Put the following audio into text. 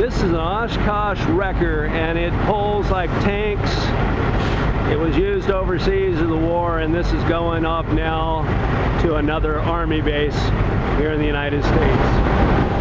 This is an Oshkosh wrecker and it pulls like tanks. It was used overseas in the war and this is going up now to another army base here in the United States.